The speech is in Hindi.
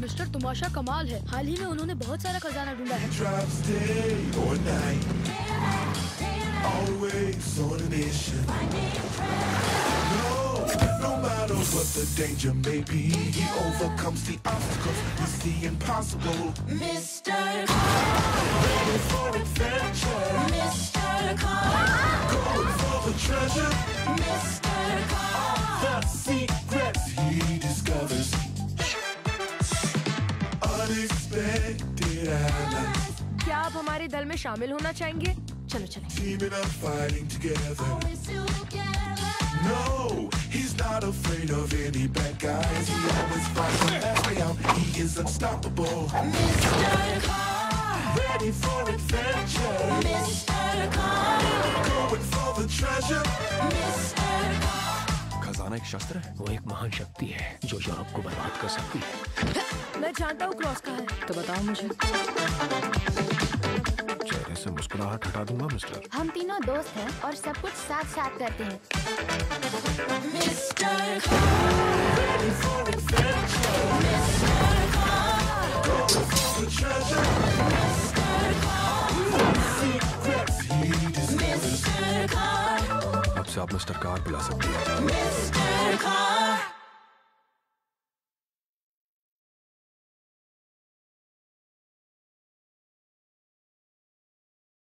मिस्टर तमाशा कमाल है हाल ही में उन्होंने बहुत सारा खजाना ढूंढा है Drives day or night. Always on a mission. क्या आप हमारे दल में शामिल होना चाहेंगे चलो चले Teaming up, fighting together. No, he's not afraid of any bad guys. He always fights the last out. He is unstoppable. Mr. Car, Ready for adventure. Mr. Car, Going for the treasure. Mr. Car. खजाना एक शस्त्र है वो एक महान शक्ति है जो यूरोप को बर्बाद कर सकती है मैं जानता हूँ क्रॉस कहाँ है। तो बताओ मुझे। चेहरे मुस्कुराहट हटा दूँगा मिस्टर। हम तीनों दोस्त हैं और सब कुछ साथ साथ करते हैं। अब से आप मिस्टर कार पिला सकते हैं।